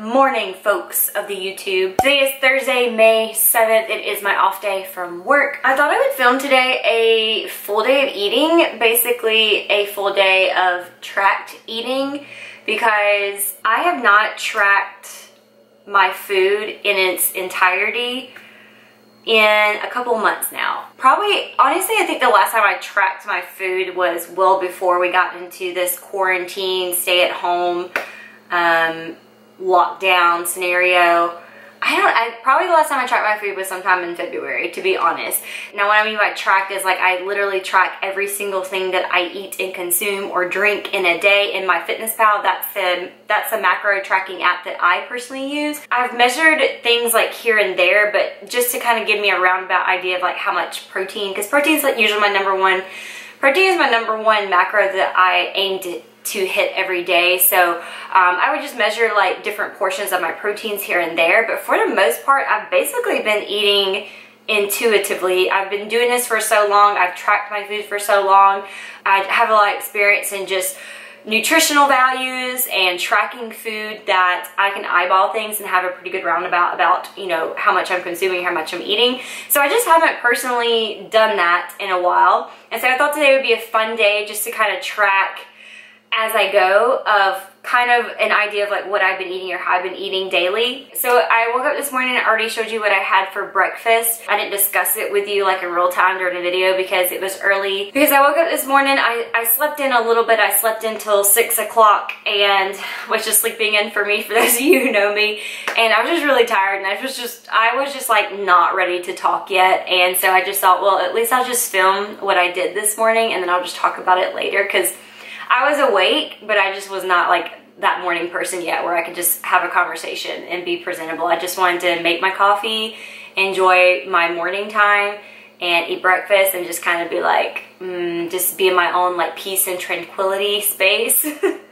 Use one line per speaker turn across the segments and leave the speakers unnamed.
Morning, folks of the YouTube. Today is Thursday, May 7th. It is my off day from work. I thought I would film today a full day of eating, basically a full day of tracked eating, because I have not tracked my food in its entirety in a couple months now. Probably, honestly, I think the last time I tracked my food was well before we got into this quarantine, stay at home, um, lockdown scenario. I don't, I, probably the last time I tracked my food was sometime in February, to be honest. Now, what I mean by track is like I literally track every single thing that I eat and consume or drink in a day in MyFitnessPal. That's the, that's a macro tracking app that I personally use. I've measured things like here and there, but just to kind of give me a roundabout idea of like how much protein, because protein is like usually my number one, protein is my number one macro that I aim to to hit every day. So um, I would just measure like different portions of my proteins here and there. But for the most part, I've basically been eating intuitively. I've been doing this for so long. I've tracked my food for so long. I have a lot of experience in just nutritional values and tracking food that I can eyeball things and have a pretty good roundabout about, you know, how much I'm consuming, how much I'm eating. So I just haven't personally done that in a while. And so I thought today would be a fun day just to kind of track as I go of kind of an idea of like what I've been eating or how I've been eating daily. So I woke up this morning and already showed you what I had for breakfast. I didn't discuss it with you like in real time during the video because it was early. Because I woke up this morning, I, I slept in a little bit. I slept until six o'clock and was just sleeping in for me for those of you who know me. And I was just really tired and I was just, I was just like not ready to talk yet. And so I just thought, well, at least I'll just film what I did this morning and then I'll just talk about it later because I was awake, but I just was not like that morning person yet where I could just have a conversation and be presentable. I just wanted to make my coffee, enjoy my morning time, and eat breakfast and just kind of be like, mm, just be in my own like peace and tranquility space.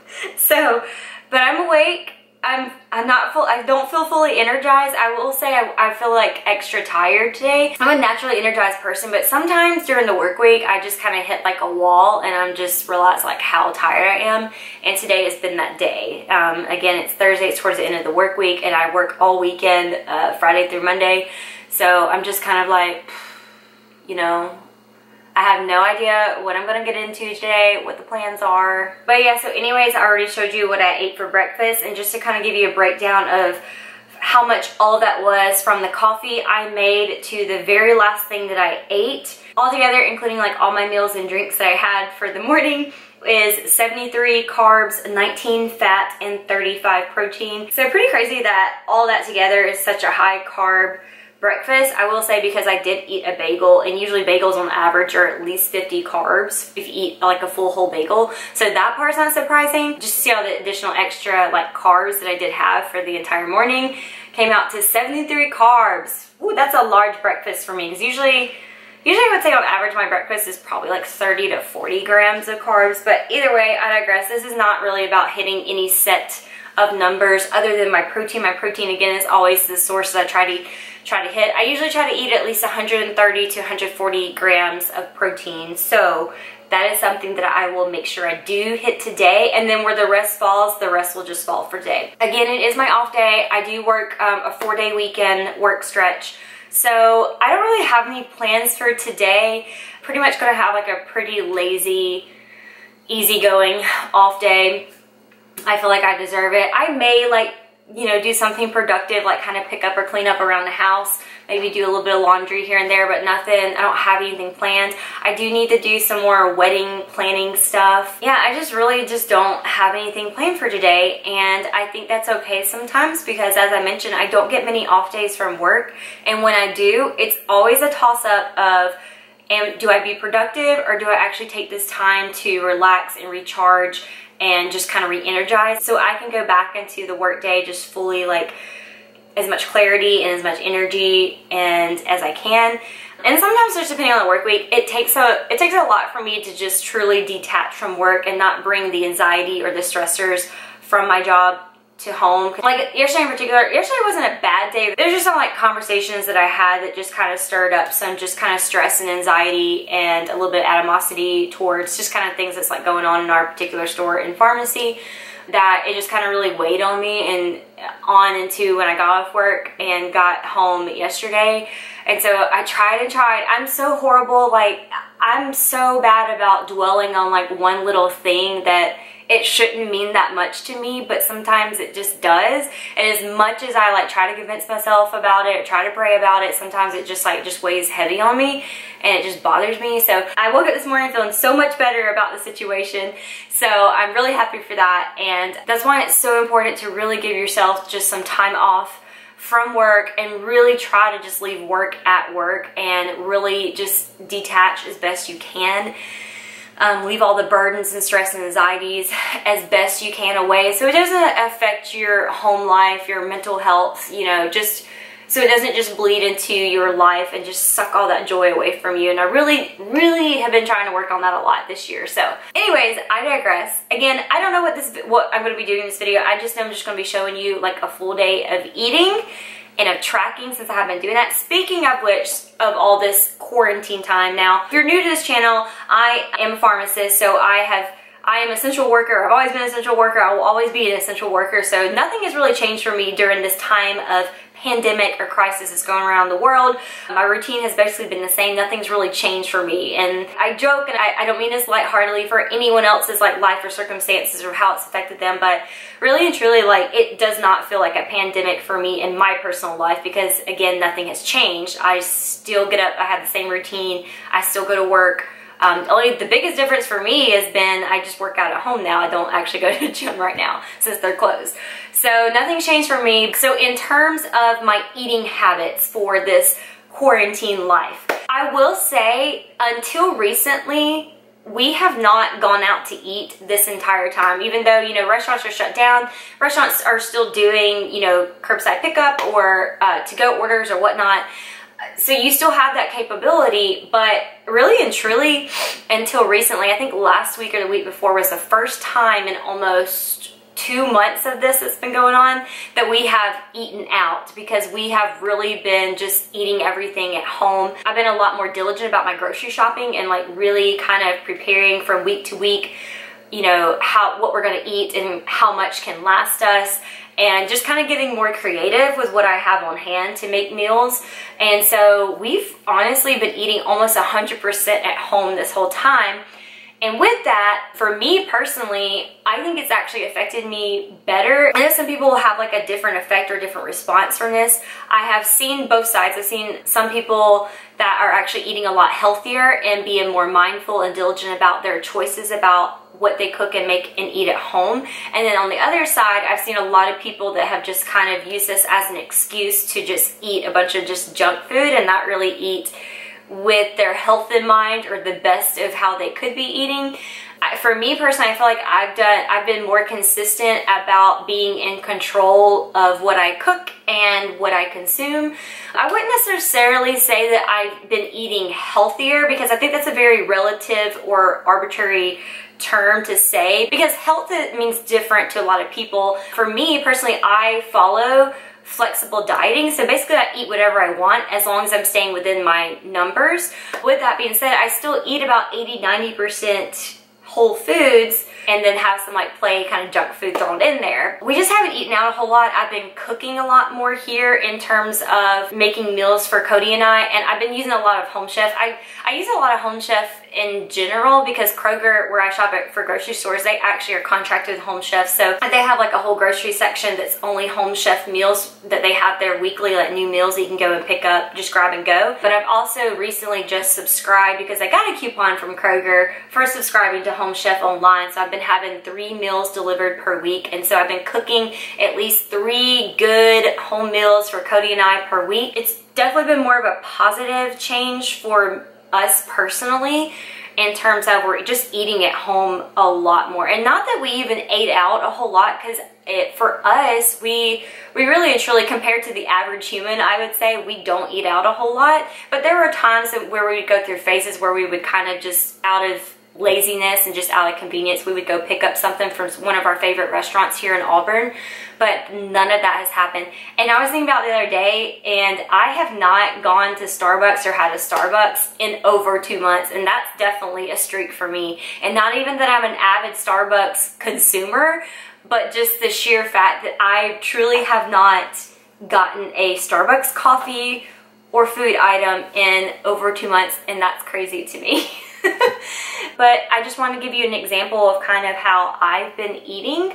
so, but I'm awake. I'm I'm not full I don't feel fully energized. I will say I, I feel like extra tired today. I'm a naturally energized person, but sometimes during the work week I just kind of hit like a wall and I'm just realized like how tired I am. And today has been that day. Um, again, it's Thursday, it's towards the end of the work week and I work all weekend, uh, Friday through Monday. So I'm just kind of like, you know, I have no idea what I'm to get into today, what the plans are. But yeah, so anyways, I already showed you what I ate for breakfast. And just to kind of give you a breakdown of how much all that was from the coffee I made to the very last thing that I ate. Altogether, including like all my meals and drinks that I had for the morning, is 73 carbs, 19 fat, and 35 protein. So pretty crazy that all that together is such a high carb breakfast, I will say because I did eat a bagel, and usually bagels on average are at least 50 carbs if you eat like a full whole bagel. So that part's not surprising. Just to see all the additional extra like carbs that I did have for the entire morning came out to 73 carbs. Ooh, that's a large breakfast for me because usually Usually I would say on average my breakfast is probably like 30 to 40 grams of carbs, but either way, I digress. This is not really about hitting any set of numbers other than my protein. My protein, again, is always the source that I try to try to hit. I usually try to eat at least 130 to 140 grams of protein. So that is something that I will make sure I do hit today. And then where the rest falls, the rest will just fall for today. Again, it is my off day. I do work um, a four day weekend work stretch. So I don't really have any plans for today. Pretty much gonna have like a pretty lazy, easygoing off day. I feel like I deserve it. I may like you know, do something productive, like kind of pick up or clean up around the house, maybe do a little bit of laundry here and there, but nothing, I don't have anything planned. I do need to do some more wedding planning stuff. Yeah, I just really just don't have anything planned for today, and I think that's okay sometimes because as I mentioned, I don't get many off days from work, and when I do, it's always a toss-up of, am, do I be productive or do I actually take this time to relax and recharge and just kind of re-energize so I can go back into the workday just fully like as much clarity and as much energy and as I can. And sometimes just depending on the work week, it takes a it takes a lot for me to just truly detach from work and not bring the anxiety or the stressors from my job to home. Like yesterday in particular, yesterday wasn't a bad day. There's just some like conversations that I had that just kind of stirred up some just kind of stress and anxiety and a little bit of animosity towards just kind of things that's like going on in our particular store and pharmacy. that it just kind of really weighed on me and on into when I got off work and got home yesterday. And so I tried and tried. I'm so horrible. Like, I'm so bad about dwelling on like one little thing that it shouldn't mean that much to me, but sometimes it just does. And as much as I like try to convince myself about it, try to pray about it, sometimes it just like just weighs heavy on me and it just bothers me. So I woke up this morning feeling so much better about the situation. So I'm really happy for that. And that's why it's so important to really give yourself just some time off from work and really try to just leave work at work and really just detach as best you can um, leave all the burdens and stress and anxieties as best you can away so it doesn't affect your home life, your mental health, you know, just so it doesn't just bleed into your life and just suck all that joy away from you. And I really, really have been trying to work on that a lot this year. So anyways, I digress. Again, I don't know what this, what I'm going to be doing in this video. I just know I'm just going to be showing you like a full day of eating and of tracking since I have been doing that. Speaking of which, of all this quarantine time now, if you're new to this channel, I am a pharmacist, so I have I am an essential worker. I've always been an essential worker. I will always be an essential worker. So nothing has really changed for me during this time of pandemic or crisis is going around the world. My routine has basically been the same. Nothing's really changed for me. And I joke, and I, I don't mean this lightheartedly for anyone else's like life or circumstances or how it's affected them, but really and truly, like it does not feel like a pandemic for me in my personal life because again, nothing has changed. I still get up, I have the same routine, I still go to work. Um, only the biggest difference for me has been I just work out at home now. I don't actually go to the gym right now since they're closed. So nothing changed for me. So in terms of my eating habits for this quarantine life, I will say until recently, we have not gone out to eat this entire time even though you know restaurants are shut down restaurants are still doing you know curbside pickup or uh, to go orders or whatnot so you still have that capability but really and truly until recently i think last week or the week before was the first time in almost two months of this that's been going on that we have eaten out because we have really been just eating everything at home. I've been a lot more diligent about my grocery shopping and like really kind of preparing from week to week you know how what we're going to eat and how much can last us and just kind of getting more creative with what I have on hand to make meals. And so we've honestly been eating almost 100% at home this whole time. And with that, for me personally, I think it's actually affected me better. I know some people have like a different effect or different response from this. I have seen both sides. I've seen some people that are actually eating a lot healthier and being more mindful and diligent about their choices about what they cook and make and eat at home. And then on the other side, I've seen a lot of people that have just kind of used this as an excuse to just eat a bunch of just junk food and not really eat with their health in mind or the best of how they could be eating. For me personally, I feel like I've done, I've been more consistent about being in control of what I cook and what I consume. I wouldn't necessarily say that I've been eating healthier because I think that's a very relative or arbitrary term to say because health means different to a lot of people. For me personally, I follow flexible dieting. So basically I eat whatever I want as long as I'm staying within my numbers. With that being said, I still eat about 80, 90% whole foods and then have some like play kind of junk food thrown in there. We just haven't eaten out a whole lot. I've been cooking a lot more here in terms of making meals for Cody and I and I've been using a lot of Home Chef. I, I use a lot of Home Chef in general because Kroger, where I shop at for grocery stores, they actually are contracted with Home Chef. So they have like a whole grocery section that's only Home Chef meals that they have there weekly, like new meals that you can go and pick up, just grab and go. But I've also recently just subscribed because I got a coupon from Kroger for subscribing to Home Chef online. So I've been having three meals delivered per week. And so I've been cooking at least three good home meals for Cody and I per week. It's definitely been more of a positive change for us personally in terms of we're just eating at home a lot more. And not that we even ate out a whole lot because it for us we we really and truly compared to the average human i would say we don't eat out a whole lot. But there were times where we would go through phases where we would kind of just out of laziness and just out of convenience, we would go pick up something from one of our favorite restaurants here in Auburn, but none of that has happened. And I was thinking about the other day, and I have not gone to Starbucks or had a Starbucks in over two months, and that's definitely a streak for me. And not even that I'm an avid Starbucks consumer, but just the sheer fact that I truly have not gotten a Starbucks coffee or food item in over two months and that's crazy to me. but I just want to give you an example of kind of how I've been eating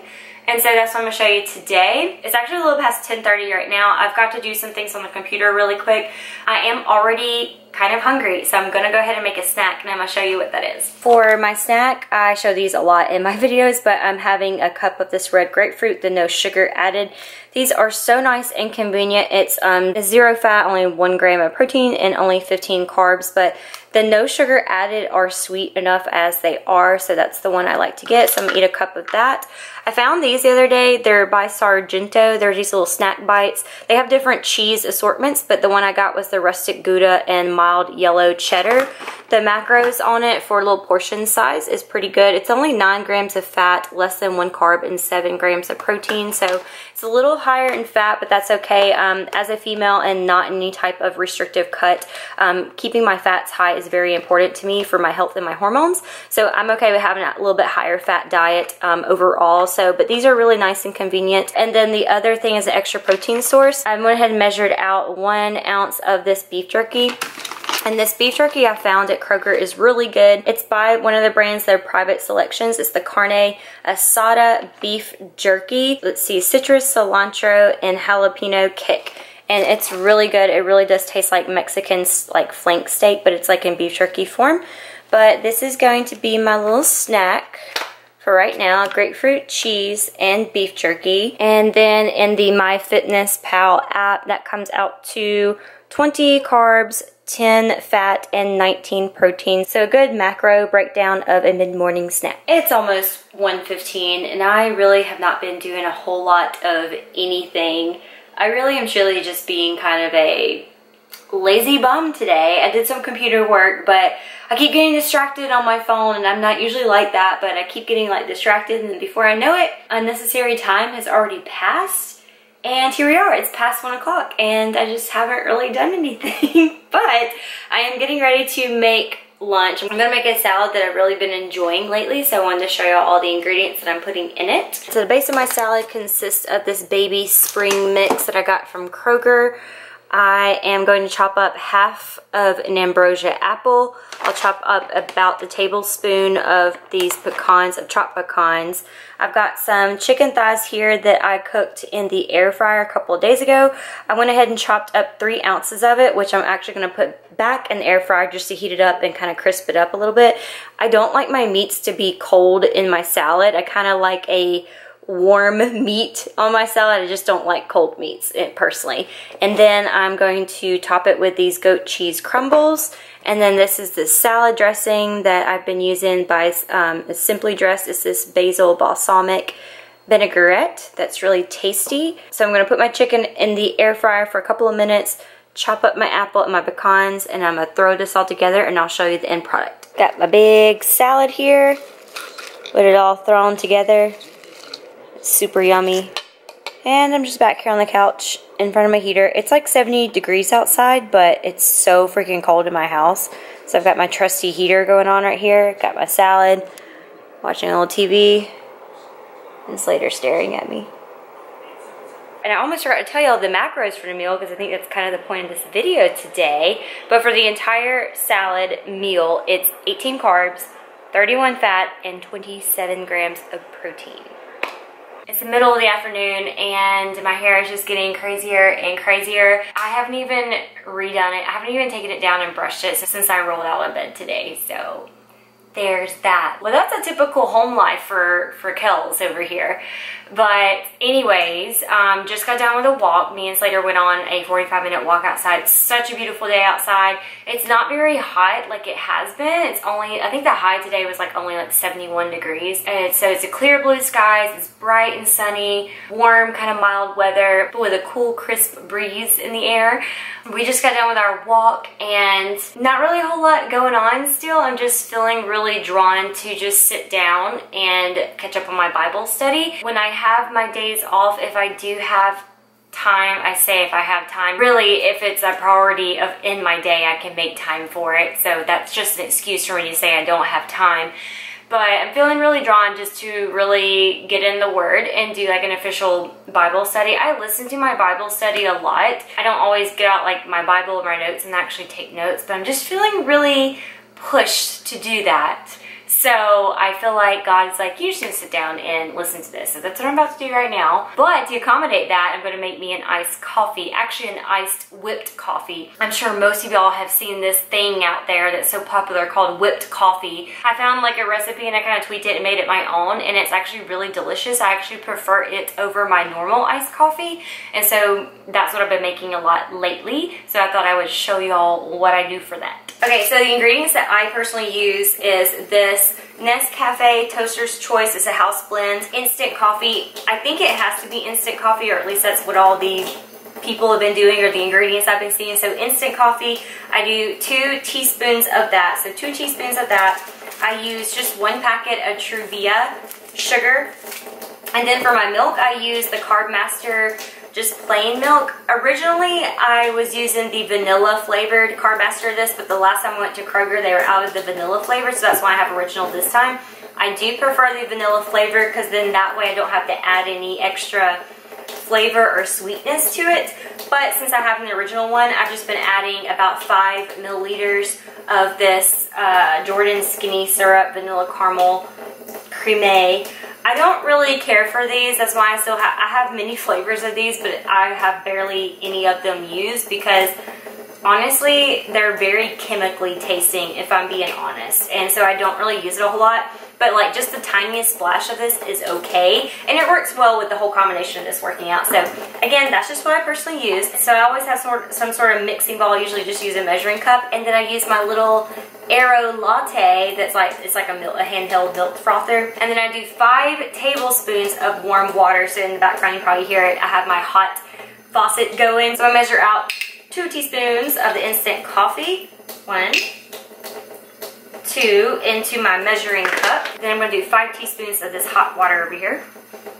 and so that's what I'm gonna show you today. It's actually a little past 10.30 right now. I've got to do some things on the computer really quick. I am already kind of hungry, so I'm gonna go ahead and make a snack and I'm gonna show you what that is. For my snack, I show these a lot in my videos, but I'm having a cup of this red grapefruit, the no sugar added. These are so nice and convenient. It's um, zero fat, only one gram of protein, and only 15 carbs, but the no sugar added are sweet enough as they are, so that's the one I like to get. So I'm gonna eat a cup of that. I found these the other day. They're by Sargento. They're these little snack bites. They have different cheese assortments, but the one I got was the rustic Gouda and mild yellow cheddar. The macros on it for a little portion size is pretty good. It's only 9 grams of fat, less than 1 carb, and 7 grams of protein. So it's a little higher in fat, but that's okay. Um, as a female and not any type of restrictive cut, um, keeping my fats high is very important to me for my health and my hormones. So I'm okay with having a little bit higher fat diet um, overall. So, but these are really nice and convenient. And then the other thing is an extra protein source. I went ahead and measured out one ounce of this beef jerky. And this beef jerky I found at Kroger is really good. It's by one of the brands, their private selections. It's the Carne Asada beef jerky. Let's see, citrus, cilantro, and jalapeno kick. And it's really good. It really does taste like Mexican like flank steak, but it's like in beef jerky form. But this is going to be my little snack for right now, grapefruit cheese and beef jerky. And then in the MyFitnessPal app, that comes out to 20 carbs, 10 fat, and 19 protein. So a good macro breakdown of a mid-morning snack. It's almost 1.15 and I really have not been doing a whole lot of anything. I really am truly just being kind of a lazy bum today. I did some computer work, but I keep getting distracted on my phone and I'm not usually like that, but I keep getting like distracted and before I know it, unnecessary time has already passed and here we are, it's past one o'clock and I just haven't really done anything. but I am getting ready to make lunch. I'm gonna make a salad that I've really been enjoying lately, so I wanted to show you all all the ingredients that I'm putting in it. So the base of my salad consists of this baby spring mix that I got from Kroger. I am going to chop up half of an ambrosia apple. I'll chop up about a tablespoon of these pecans, of chopped pecans. I've got some chicken thighs here that I cooked in the air fryer a couple of days ago. I went ahead and chopped up three ounces of it, which I'm actually going to put back in the air fryer just to heat it up and kind of crisp it up a little bit. I don't like my meats to be cold in my salad. I kind of like a warm meat on my salad. I just don't like cold meats eh, personally. And then I'm going to top it with these goat cheese crumbles. And then this is the salad dressing that I've been using by um, Simply Dressed. It's this basil balsamic vinaigrette that's really tasty. So I'm going to put my chicken in the air fryer for a couple of minutes, chop up my apple and my pecans, and I'm going to throw this all together and I'll show you the end product. Got my big salad here. Put it all thrown together super yummy. And I'm just back here on the couch in front of my heater. It's like 70 degrees outside, but it's so freaking cold in my house. So I've got my trusty heater going on right here. Got my salad, watching a little TV, and Slater staring at me. And I almost forgot to tell you all the macros for the meal because I think that's kind of the point of this video today. But for the entire salad meal, it's 18 carbs, 31 fat, and 27 grams of protein. It's the middle of the afternoon and my hair is just getting crazier and crazier. I haven't even redone it. I haven't even taken it down and brushed it since I rolled out of bed today. So there's that. Well, that's a typical home life for, for Kels over here. But anyways, um, just got done with a walk. Me and Slater went on a 45 minute walk outside. It's such a beautiful day outside. It's not very hot like it has been. It's only, I think the high today was like only like 71 degrees. And so it's a clear blue skies. It's bright and sunny, warm, kind of mild weather but with a cool crisp breeze in the air. We just got done with our walk and not really a whole lot going on still. I'm just feeling really drawn to just sit down and catch up on my Bible study. When I have my days off, if I do have time, I say if I have time. Really, if it's a priority of in my day, I can make time for it. So that's just an excuse for me to say I don't have time. but I'm feeling really drawn just to really get in the Word and do like an official Bible study. I listen to my Bible study a lot. I don't always get out like my Bible or my notes and actually take notes, but I'm just feeling really pushed to do that. So I feel like God's like, you should sit down and listen to this. So that's what I'm about to do right now. But to accommodate that, I'm going to make me an iced coffee, actually an iced whipped coffee. I'm sure most of y'all have seen this thing out there that's so popular called whipped coffee. I found like a recipe and I kind of tweaked it and made it my own and it's actually really delicious. I actually prefer it over my normal iced coffee. And so that's what I've been making a lot lately. So I thought I would show y'all what I do for that. Okay, so the ingredients that I personally use is this Nescafe Taster's Choice. It's a house blend. Instant coffee. I think it has to be instant coffee, or at least that's what all the people have been doing or the ingredients I've been seeing. So instant coffee, I do two teaspoons of that. So two teaspoons of that. I use just one packet of Truvia sugar. And then for my milk, I use the Carb Master just plain milk. Originally, I was using the vanilla flavored Carbmaster this, but the last time I went to Kroger, they were out of the vanilla flavor, so that's why I have original this time. I do prefer the vanilla flavor because then that way I don't have to add any extra flavor or sweetness to it. But since I have the original one, I've just been adding about five milliliters of this uh, Jordan Skinny Syrup Vanilla Caramel Creme. I don't really care for these. That's why I still have, I have many flavors of these, but I have barely any of them used because honestly, they're very chemically tasting if I'm being honest. And so I don't really use it a whole lot. But like just the tiniest splash of this is okay. And it works well with the whole combination of this working out. So again, that's just what I personally use. So I always have sort, some sort of mixing bowl. I usually just use a measuring cup. And then I use my little Aero Latte that's like, it's like a, milk, a handheld milk frother. And then I do five tablespoons of warm water. So in the background you probably hear it. I have my hot faucet going. So I measure out two teaspoons of the instant coffee. One, two into my measuring cup. Then I'm gonna do five teaspoons of this hot water over here.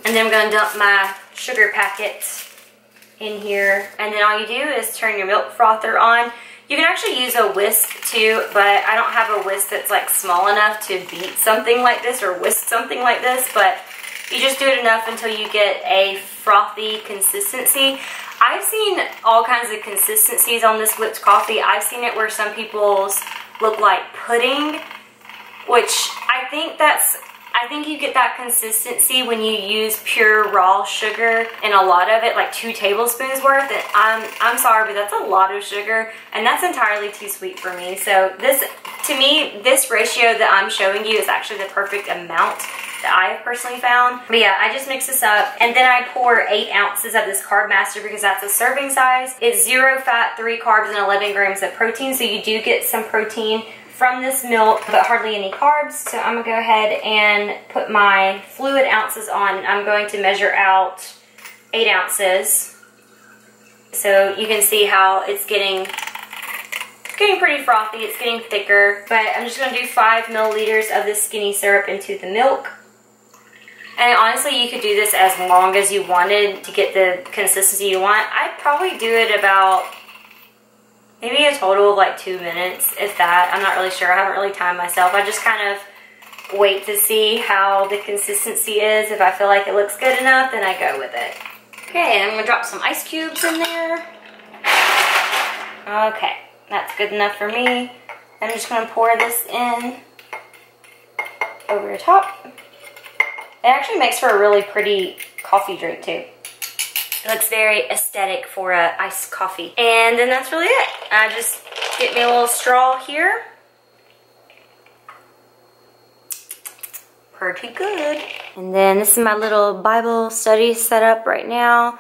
And then I'm gonna dump my sugar packet in here. And then all you do is turn your milk frother on. You can actually use a whisk too, but I don't have a whisk that's like small enough to beat something like this or whisk something like this, but you just do it enough until you get a frothy consistency. I've seen all kinds of consistencies on this whipped coffee. I've seen it where some people's look like pudding, which I think that's I think you get that consistency when you use pure raw sugar and a lot of it, like two tablespoons worth. And I'm, I'm sorry, but that's a lot of sugar and that's entirely too sweet for me. So this, to me, this ratio that I'm showing you is actually the perfect amount that I have personally found. But yeah, I just mix this up and then I pour eight ounces of this Carb Master because that's a serving size. It's zero fat, three carbs, and 11 grams of protein. So you do get some protein from this milk, but hardly any carbs. So I'm gonna go ahead and put my fluid ounces on. I'm going to measure out eight ounces. So you can see how it's getting getting pretty frothy, it's getting thicker, but I'm just gonna do five milliliters of this skinny syrup into the milk. And honestly, you could do this as long as you wanted to get the consistency you want. I'd probably do it about maybe a total of like two minutes, if that. I'm not really sure. I haven't really timed myself. I just kind of wait to see how the consistency is. If I feel like it looks good enough, then I go with it. Okay, I'm gonna drop some ice cubes in there. Okay, that's good enough for me. I'm just gonna pour this in over the top. It actually makes for a really pretty coffee drink too. It looks very aesthetic for a iced coffee. And then that's really it. I just get me a little straw here. Pretty good. And then this is my little Bible study setup right now.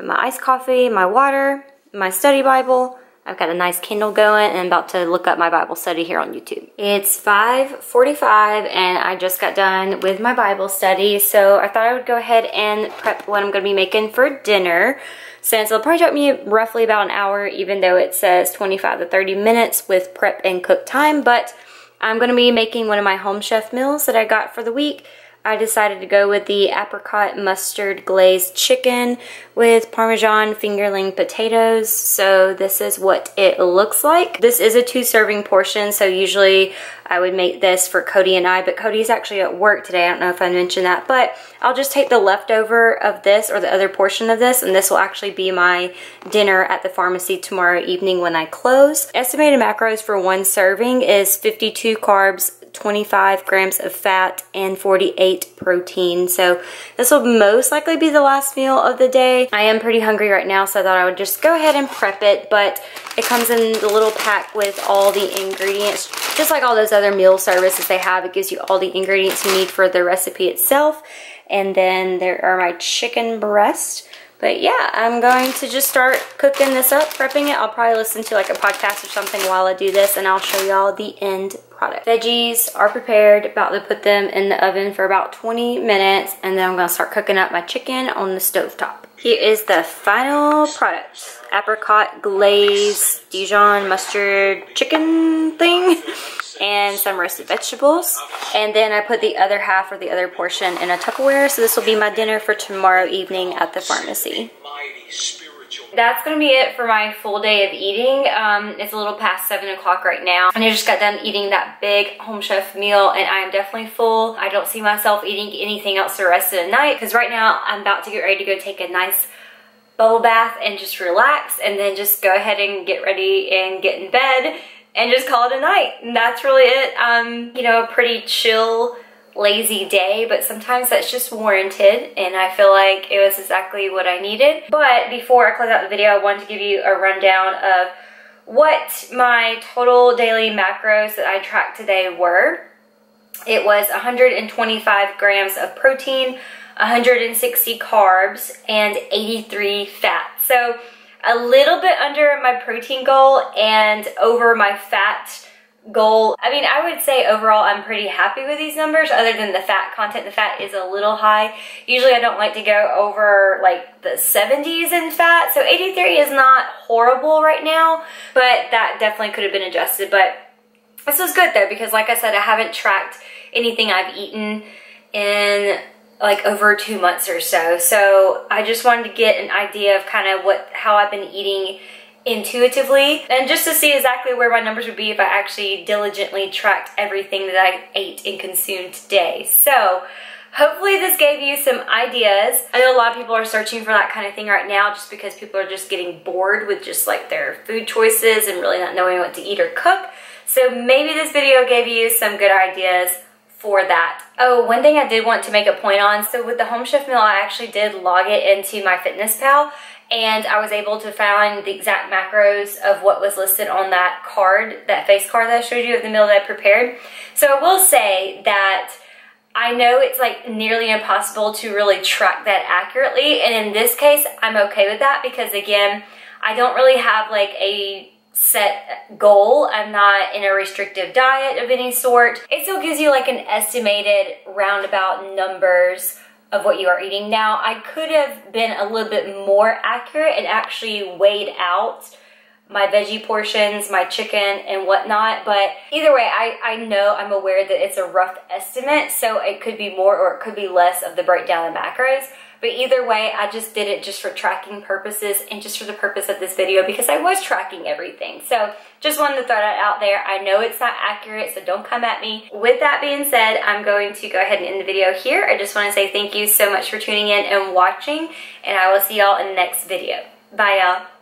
My iced coffee, my water, my study Bible, I've got a nice Kindle going and I'm about to look up my Bible study here on YouTube. It's 5.45 and I just got done with my Bible study. So I thought I would go ahead and prep what I'm going to be making for dinner. Since it'll probably take me roughly about an hour, even though it says 25 to 30 minutes with prep and cook time. But I'm going to be making one of my home chef meals that I got for the week. I decided to go with the apricot mustard glazed chicken with Parmesan fingerling potatoes. So this is what it looks like. This is a two serving portion. So usually I would make this for Cody and I, but Cody's actually at work today. I don't know if I mentioned that, but I'll just take the leftover of this or the other portion of this, and this will actually be my dinner at the pharmacy tomorrow evening when I close. Estimated macros for one serving is 52 carbs, 25 grams of fat and 48 protein. So this will most likely be the last meal of the day. I am pretty hungry right now, so I thought I would just go ahead and prep it, but it comes in the little pack with all the ingredients, just like all those other meal services they have. It gives you all the ingredients you need for the recipe itself. And then there are my chicken breast. But yeah, I'm going to just start cooking this up, prepping it. I'll probably listen to like a podcast or something while I do this and I'll show y'all the end product. Veggies are prepared, about to put them in the oven for about 20 minutes and then I'm gonna start cooking up my chicken on the stove top. Here is the final product. Apricot glaze Dijon mustard chicken thing and some roasted vegetables. And then I put the other half or the other portion in a Tupperware. So this will be my dinner for tomorrow evening at the pharmacy. That's gonna be it for my full day of eating. Um, it's a little past seven o'clock right now. And I just got done eating that big home chef meal and I am definitely full. I don't see myself eating anything else the rest of the night because right now I'm about to get ready to go take a nice bubble bath and just relax and then just go ahead and get ready and get in bed and just call it a night. And that's really it. Um, you know, a pretty chill, lazy day, but sometimes that's just warranted and I feel like it was exactly what I needed. But before I close out the video, I wanted to give you a rundown of what my total daily macros that I tracked today were. It was 125 grams of protein, 160 carbs, and 83 fat. So a little bit under my protein goal and over my fat goal. I mean, I would say overall I'm pretty happy with these numbers other than the fat content. The fat is a little high. Usually I don't like to go over like the 70s in fat. So 83 is not horrible right now, but that definitely could have been adjusted. But this was good though because like I said, I haven't tracked anything I've eaten in like over two months or so. So I just wanted to get an idea of kind of what how I've been eating intuitively and just to see exactly where my numbers would be if I actually diligently tracked everything that I ate and consumed today. So hopefully this gave you some ideas. I know a lot of people are searching for that kind of thing right now just because people are just getting bored with just like their food choices and really not knowing what to eat or cook. So maybe this video gave you some good ideas for that. Oh, one thing I did want to make a point on, so with the Home Chef meal, I actually did log it into MyFitnessPal and I was able to find the exact macros of what was listed on that card, that face card that I showed you of the meal that I prepared. So I will say that I know it's like nearly impossible to really track that accurately and in this case I'm okay with that because again I don't really have like a set goal. I'm not in a restrictive diet of any sort. It still gives you like an estimated roundabout numbers of what you are eating. Now, I could have been a little bit more accurate and actually weighed out my veggie portions, my chicken and whatnot. But either way, I, I know, I'm aware that it's a rough estimate. So it could be more or it could be less of the breakdown in macros. But either way, I just did it just for tracking purposes and just for the purpose of this video because I was tracking everything. So just wanted to throw that out there. I know it's not accurate, so don't come at me. With that being said, I'm going to go ahead and end the video here. I just want to say thank you so much for tuning in and watching, and I will see y'all in the next video. Bye, y'all.